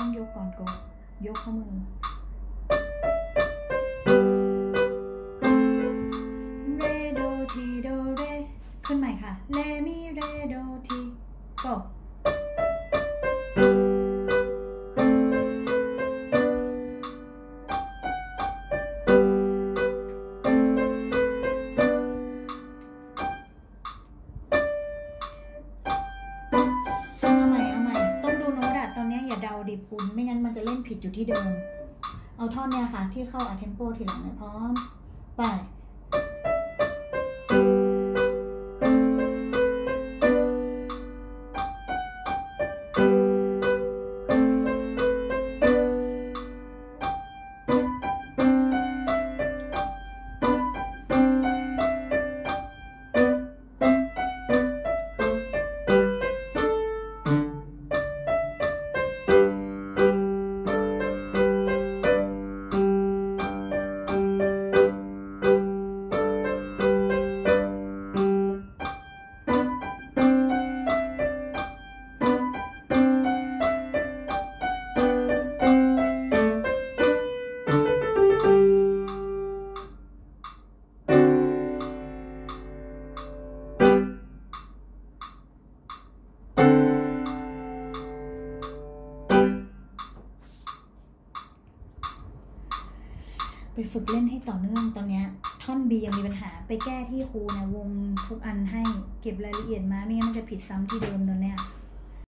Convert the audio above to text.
ต้องยกก่อนกดยกข้อมือ เรโดทีโดเร ขึ้นใหม่ค่ะ เลมีเรโดทีก็ ดาดิปุนไม่งั้นมันจะเล่นผิดอยู่ที่เดิม เอาท่อนเนี้ยค่ะ ที่เข้าอะเทมโปทีหลังนะพร้อม ไป ฝึกเล่นให้ต่อเนื่องตอนเนี้ยท่อน B ยังมีปัญหาไปแก้ที่ครูนะวงทุกอันให้เก็บรายละเอียดมาไม่งั้นมันจะผิดซ้ำที่เดิมตอนเนี้ย